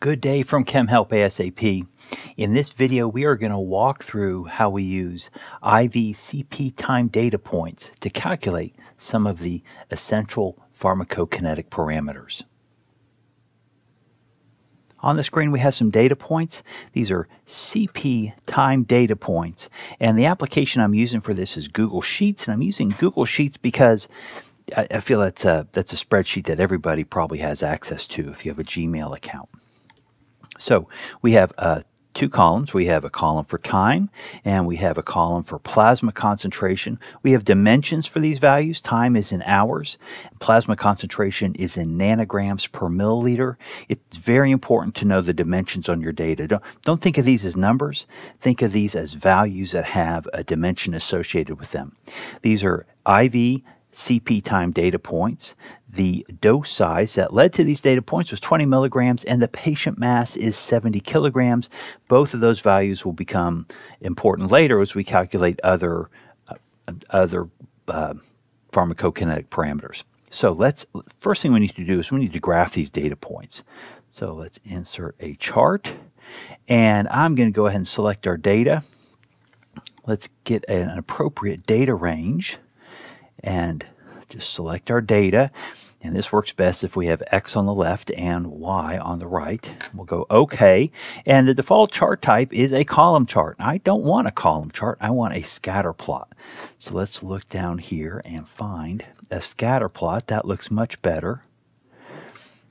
Good day from ChemHelp ASAP. In this video, we are going to walk through how we use IV-CP time data points to calculate some of the essential pharmacokinetic parameters. On the screen, we have some data points. These are CP time data points. And the application I'm using for this is Google Sheets. And I'm using Google Sheets because I, feel that's a, that's a spreadsheet that everybody probably has access to if you have a Gmail account. So we have uh, two columns. We have a column for time and we have a column for plasma concentration. We have dimensions for these values. Time is in hours. Plasma concentration is in nanograms per milliliter. It's very important to know the dimensions on your data. Don't, don't think of these as numbers. Think of these as values that have a dimension associated with them. These are IV CP time data points. The dose size that led to these data points was 20 milligrams, and the patient mass is 70 kilograms. Both of those values will become important later as we calculate other, uh, other uh, pharmacokinetic parameters. So let's first thing we need to do is we need to graph these data points. So let's insert a chart, and I'm going to go ahead and select our data. Let's get an appropriate data range and just select our data. And this works best if we have X on the left and Y on the right. We'll go OK. And the default chart type is a column chart. I don't want a column chart. I want a scatter plot. So let's look down here and find a scatter plot. That looks much better.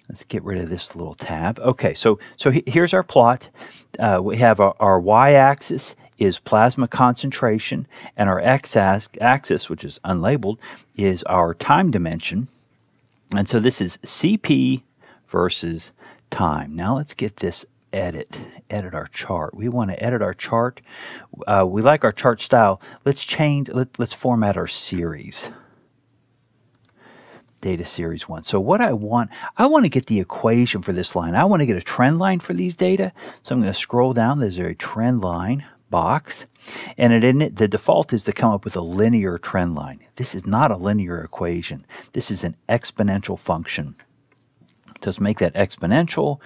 Let's get rid of this little tab. Okay, so so here's our plot. Uh, we have our, our y-axis is plasma concentration, and our x-axis, which is unlabeled, is our time dimension. And so this is CP versus time. Now let's get this edit, edit our chart. We want to edit our chart. Uh, we like our chart style. Let's change, let, let's format our series data series one. So what I want, I want to get the equation for this line. I want to get a trend line for these data. So I'm going to scroll down. There's a trend line box. And it, the default is to come up with a linear trend line. This is not a linear equation. This is an exponential function. Let's make that exponential.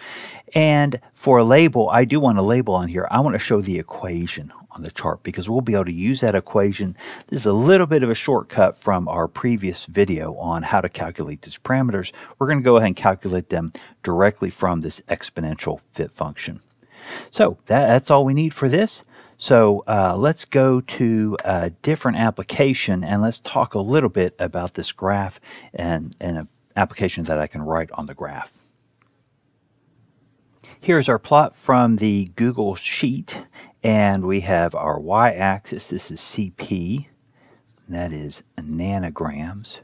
And for a label, I do want a label on here. I want to show the equation on the chart because we'll be able to use that equation. This is a little bit of a shortcut from our previous video on how to calculate these parameters. We're going to go ahead and calculate them directly from this exponential fit function. So that, that's all we need for this. So uh, let's go to a different application and let's talk a little bit about this graph and, and an application that I can write on the graph. Here's our plot from the Google Sheet and we have our y-axis, this is CP, that is nanograms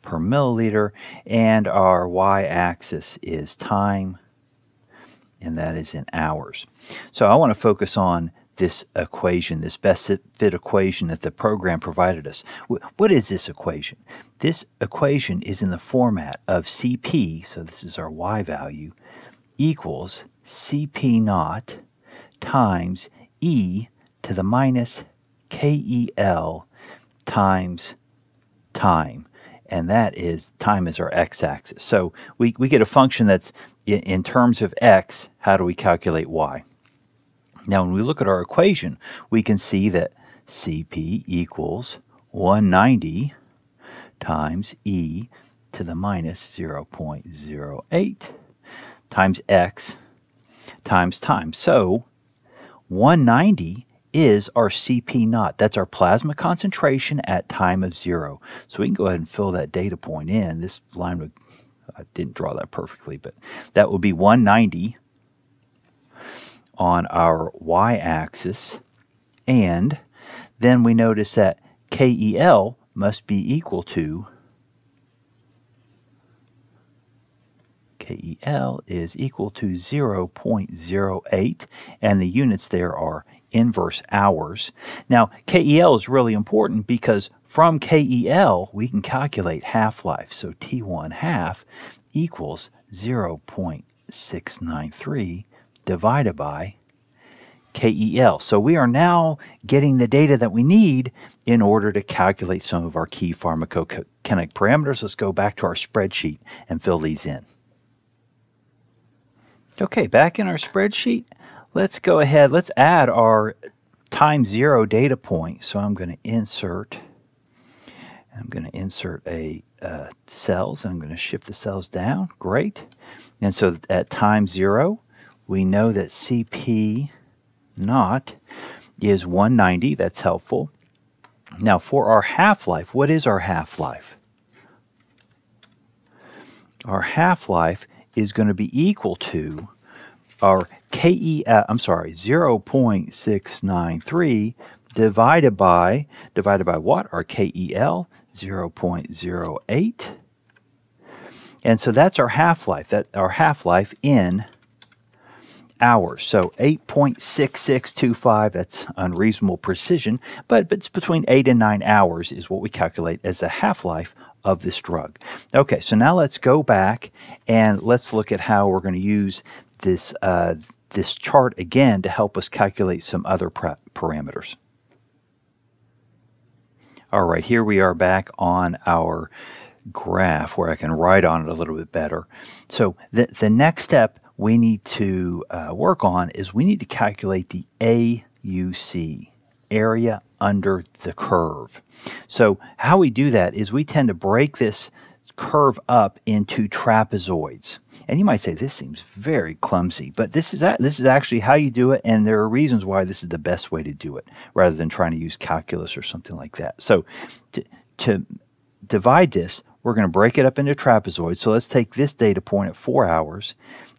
per milliliter, and our y-axis is time, and that is in hours. So I want to focus on this equation, this best fit equation that the program provided us. What is this equation? This equation is in the format of Cp, so this is our y value, equals Cp naught times e to the minus kel times time. And that is, time is our x-axis. So we, we get a function that's in, in terms of x, how do we calculate y? Now, when we look at our equation, we can see that Cp equals 190 times e to the minus 0.08 times x times time. So 190 is our CP naught. That's our plasma concentration at time of zero. So we can go ahead and fill that data point in. This line would, I didn't draw that perfectly, but that would be 190 on our y-axis. And then we notice that KEL must be equal to KEL is equal to 0.08 and the units there are inverse hours. Now KEL is really important because from KEL we can calculate half-life. So T1 half equals 0.693 divided by KEL. So we are now getting the data that we need in order to calculate some of our key pharmacokinetic parameters. Let's go back to our spreadsheet and fill these in. Okay, back in our spreadsheet, let's go ahead, let's add our time zero data point. So I'm going to insert, I'm going to insert a uh, cells, and I'm going to shift the cells down. Great. And so at time zero, we know that CP naught is 190. That's helpful. Now for our half-life, what is our half-life? Our half-life is going to be equal to our KE, uh, I'm sorry, 0.693 divided by, divided by what? Our KEL, 0.08. And so that's our half-life, that our half-life in hours. So 8.6625, that's unreasonable precision, but it's between 8 and 9 hours is what we calculate as the half-life of this drug. Okay, so now let's go back and let's look at how we're going to use this, uh, this chart again to help us calculate some other parameters. All right, here we are back on our graph where I can write on it a little bit better. So the, the next step we need to uh, work on is we need to calculate the AUC, area under the curve. So how we do that is we tend to break this curve up into trapezoids. And you might say this seems very clumsy, but this is this is actually how you do it, and there are reasons why this is the best way to do it, rather than trying to use calculus or something like that. So to, to divide this, we're going to break it up into trapezoids. So let's take this data point at four hours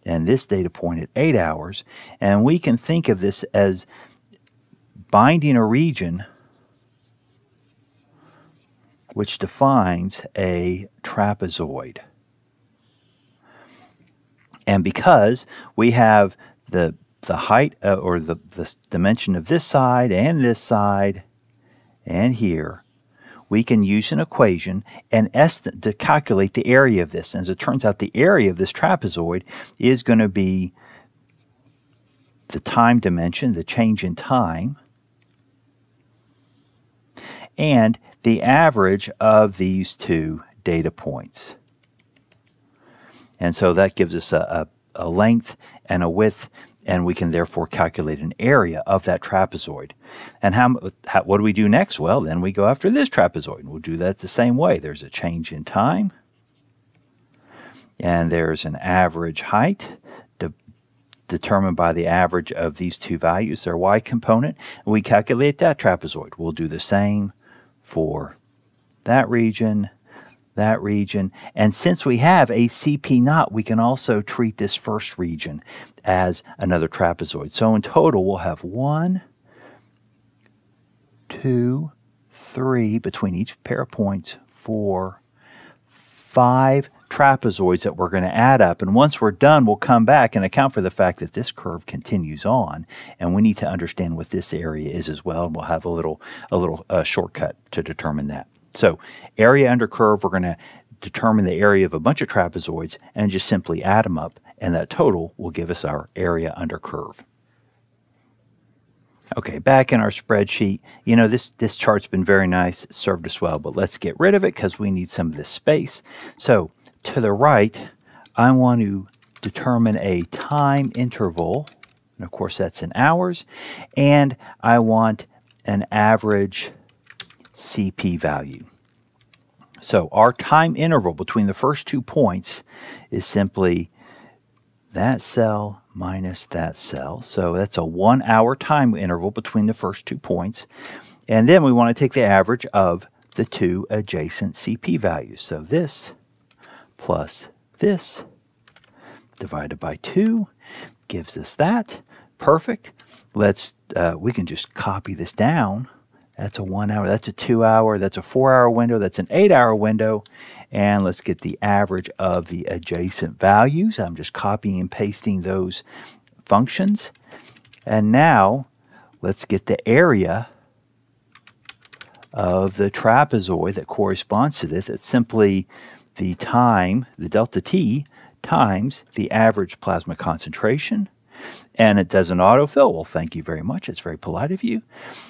and this data point at eight hours. And we can think of this as binding a region which defines a trapezoid. And because we have the, the height uh, or the, the dimension of this side and this side and here, we can use an equation and est- to calculate the area of this. And as it turns out, the area of this trapezoid is going to be the time dimension, the change in time, and the average of these two data points. And so that gives us a, a, a length and a width and we can therefore calculate an area of that trapezoid. And how, how, what do we do next? Well, then we go after this trapezoid, and we'll do that the same way. There's a change in time, and there's an average height de determined by the average of these two values, their y component, and we calculate that trapezoid. We'll do the same for that region, that region. And since we have a CP naught, we can also treat this first region as another trapezoid. So in total, we'll have one, two, three, between each pair of points, four, five trapezoids that we're going to add up. And once we're done, we'll come back and account for the fact that this curve continues on. And we need to understand what this area is as well. And we'll have a little, a little uh, shortcut to determine that. So area under curve, we're going to determine the area of a bunch of trapezoids and just simply add them up, and that total will give us our area under curve. Okay, back in our spreadsheet, you know, this, this chart's been very nice, served us well, but let's get rid of it because we need some of this space. So to the right, I want to determine a time interval, and of course that's in hours, and I want an average CP value. So our time interval between the first two points is simply that cell minus that cell. So that's a one hour time interval between the first two points. And then we want to take the average of the two adjacent CP values. So this plus this divided by 2 gives us that. Perfect. Let's, uh, we can just copy this down that's a one hour, that's a two hour, that's a four hour window, that's an eight hour window. And let's get the average of the adjacent values. I'm just copying and pasting those functions. And now let's get the area of the trapezoid that corresponds to this. It's simply the time, the delta T, times the average plasma concentration and it doesn't autofill. Well, thank you very much. It's very polite of you.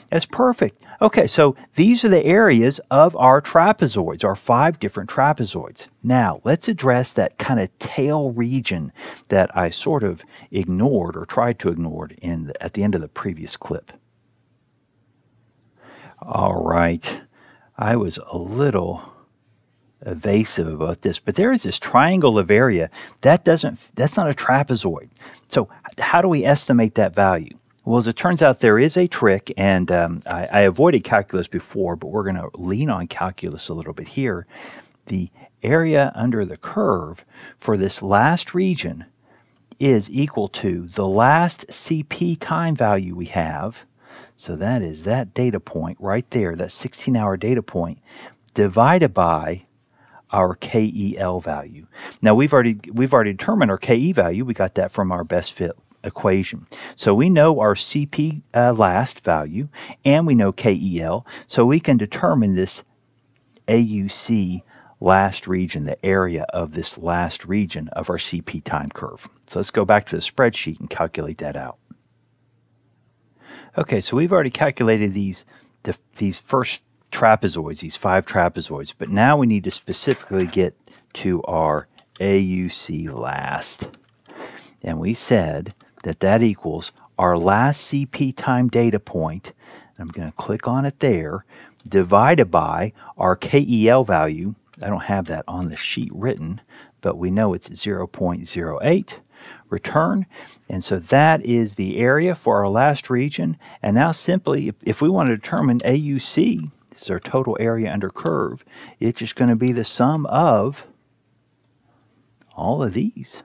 That's perfect. Okay, so these are the areas of our trapezoids, our five different trapezoids. Now, let's address that kind of tail region that I sort of ignored or tried to ignore in the, at the end of the previous clip. All right. I was a little evasive about this, but there is this triangle of area that doesn't that's not a trapezoid. So how do we estimate that value? Well, as it turns out, there is a trick, and um, I, I avoided calculus before, but we're going to lean on calculus a little bit here. The area under the curve for this last region is equal to the last CP time value we have. So that is that data point right there, that 16 hour data point, divided by our KEL value. Now we've already we've already determined our KE value. We got that from our best fit equation. So we know our CP uh, last value and we know KEL. So we can determine this AUC last region, the area of this last region of our CP time curve. So let's go back to the spreadsheet and calculate that out. Okay, so we've already calculated these the, these first trapezoids, these five trapezoids, but now we need to specifically get to our AUC last. And we said that that equals our last CP time data point. I'm going to click on it there, divided by our KEL value. I don't have that on the sheet written, but we know it's 0.08 return. And so that is the area for our last region. And now simply, if, if we want to determine AUC, is our total area under curve, it's just going to be the sum of all of these.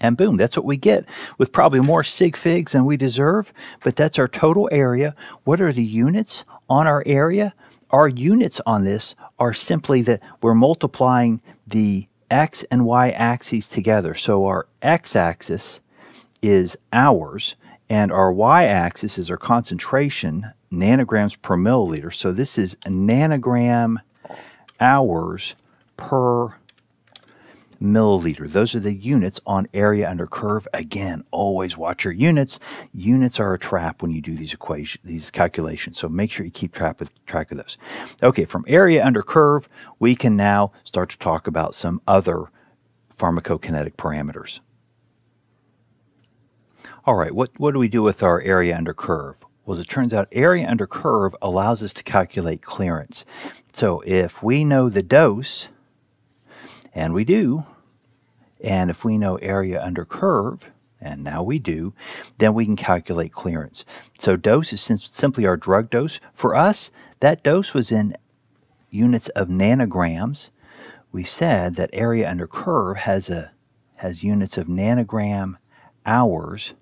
And boom, that's what we get with probably more sig figs than we deserve, but that's our total area. What are the units on our area? Our units on this are simply that we're multiplying the x and y axes together. So our x axis is hours, and our y axis is our concentration, nanograms per milliliter. So this is nanogram hours per milliliter. Those are the units on area under curve. Again, always watch your units. Units are a trap when you do these equations, these calculations. So make sure you keep track of, track of those. Okay, from area under curve, we can now start to talk about some other pharmacokinetic parameters. All right, what, what do we do with our area under curve? Well, as it turns out, area under curve allows us to calculate clearance. So if we know the dose, and we do. And if we know area under curve, and now we do, then we can calculate clearance. So dose is sim simply our drug dose. For us, that dose was in units of nanograms. We said that area under curve has a has units of nanogram hours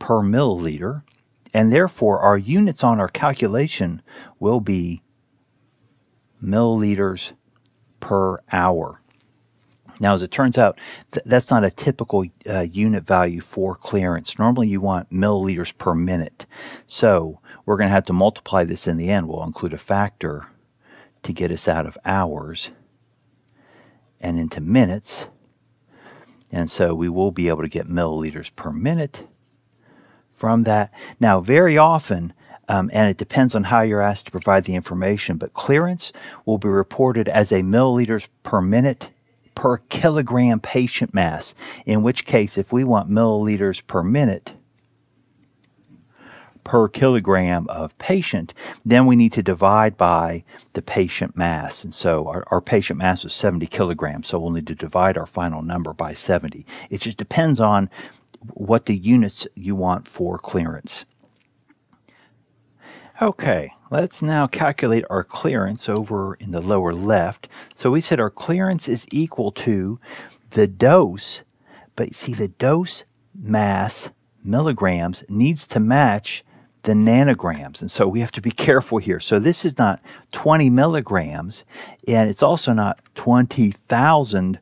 per milliliter, and therefore our units on our calculation will be milliliters per hour. Now, as it turns out, th that's not a typical uh, unit value for clearance. Normally, you want milliliters per minute. So we're going to have to multiply this in the end. We'll include a factor to get us out of hours and into minutes. And so we will be able to get milliliters per minute from that. Now, very often, um, and it depends on how you're asked to provide the information, but clearance will be reported as a milliliters per minute per kilogram patient mass, in which case, if we want milliliters per minute per kilogram of patient, then we need to divide by the patient mass. And so our, our patient mass was 70 kilograms, so we'll need to divide our final number by 70. It just depends on what the units you want for clearance. Okay, let's now calculate our clearance over in the lower left. So we said our clearance is equal to the dose, but see the dose mass milligrams needs to match the nanograms. And so we have to be careful here. So this is not 20 milligrams, and it's also not 20,000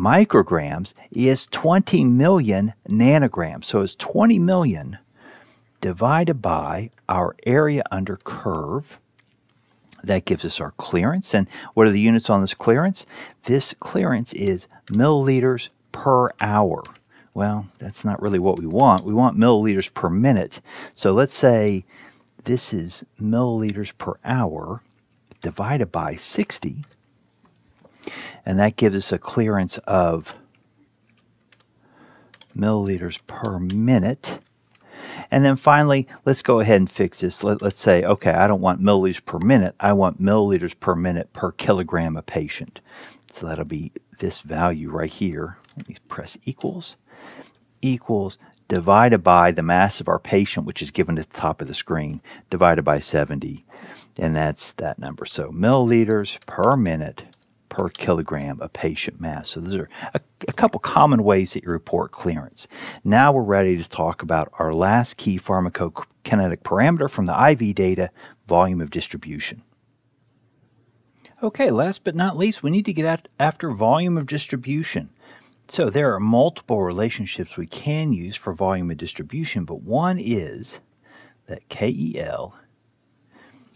micrograms. is 20 million nanograms. So it's 20 million divided by our area under curve. That gives us our clearance. And what are the units on this clearance? This clearance is milliliters per hour. Well, that's not really what we want. We want milliliters per minute. So let's say this is milliliters per hour divided by 60. And that gives us a clearance of milliliters per minute. And then finally, let's go ahead and fix this. Let, us say, okay, I don't want milliliters per minute. I want milliliters per minute per kilogram of patient. So that'll be this value right here. Let me press equals. Equals divided by the mass of our patient, which is given at the top of the screen, divided by 70. And that's that number. So milliliters per minute per kilogram of patient mass. So those are a, a, couple common ways that you report clearance. Now we're ready to talk about our last key pharmacokinetic parameter from the IV data, volume of distribution. Okay, last but not least, we need to get after volume of distribution. So there are multiple relationships we can use for volume of distribution, but one is that KEL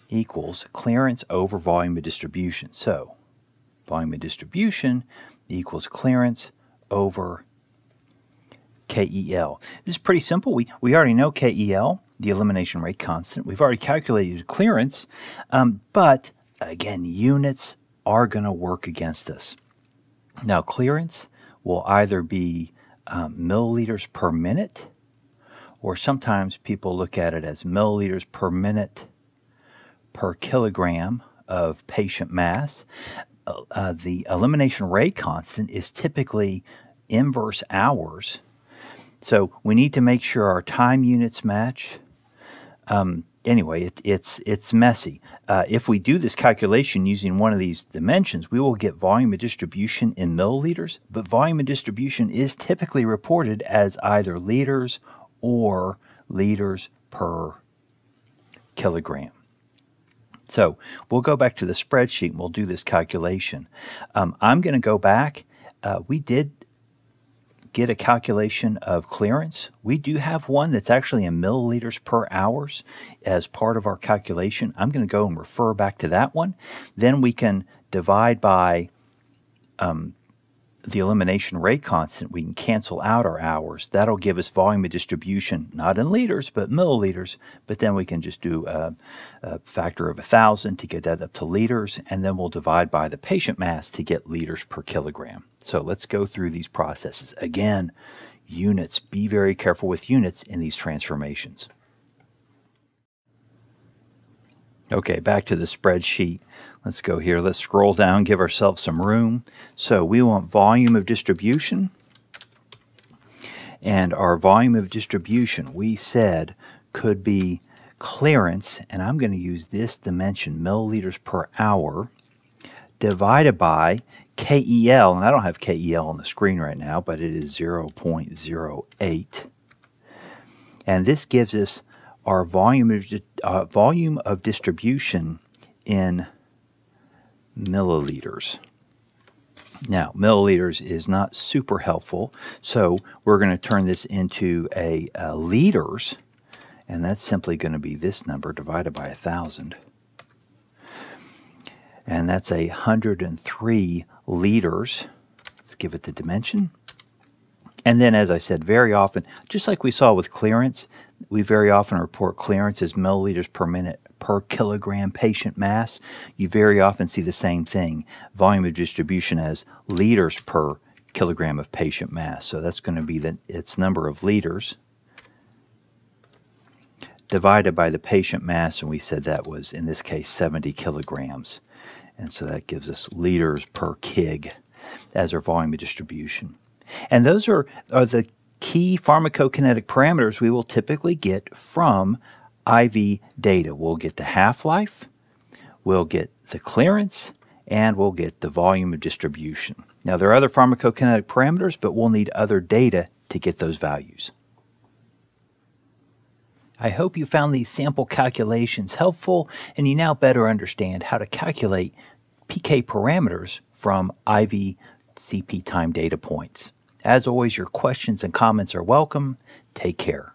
equals clearance over volume of distribution. So volume of distribution equals clearance over KEL. This is pretty simple. We, we already know KEL, the elimination rate constant. We've already calculated clearance, um, but again, units are going to work against us. Now, clearance will either be um, milliliters per minute, or sometimes people look at it as milliliters per minute per kilogram of patient mass. Uh, the elimination rate constant is typically inverse hours. So we need to make sure our time units match. Um, anyway, it, it's it's messy. Uh, if we do this calculation using one of these dimensions, we will get volume of distribution in milliliters, but volume of distribution is typically reported as either liters or liters per kilogram. So we'll go back to the spreadsheet and we'll do this calculation. Um, I'm going to go back. Uh, we did get a calculation of clearance. We do have one that's actually in milliliters per hours as part of our calculation. I'm going to go and refer back to that one. Then we can divide by um, the elimination rate constant, we can cancel out our hours. That'll give us volume of distribution, not in liters, but milliliters. But then we can just do a, a factor of a 1,000 to get that up to liters, and then we'll divide by the patient mass to get liters per kilogram. So let's go through these processes. Again, units. Be very careful with units in these transformations. Okay, back to the spreadsheet. Let's go here. Let's scroll down, give ourselves some room. So we want volume of distribution. And our volume of distribution, we said, could be clearance, and I'm going to use this dimension, milliliters per hour, divided by KEL, and I don't have KEL on the screen right now, but it is 0.08. And this gives us our volume of, uh, volume of distribution in milliliters. Now, milliliters is not super helpful, so we're going to turn this into a, a liters, and that's simply going to be this number divided by a 1,000. And that's a 103 liters. Let's give it the dimension. And then, as I said, very often, just like we saw with clearance, we very often report clearance as milliliters per minute per kilogram patient mass. You very often see the same thing, volume of distribution as liters per kilogram of patient mass. So that's going to be the, its number of liters divided by the patient mass, and we said that was, in this case, 70 kilograms. And so that gives us liters per kig as our volume of distribution. And those are, are the key pharmacokinetic parameters we will typically get from IV data. We'll get the half-life, we'll get the clearance, and we'll get the volume of distribution. Now there are other pharmacokinetic parameters, but we'll need other data to get those values. I hope you found these sample calculations helpful and you now better understand how to calculate PK parameters from IV CP time data points. As always, your questions and comments are welcome. Take care.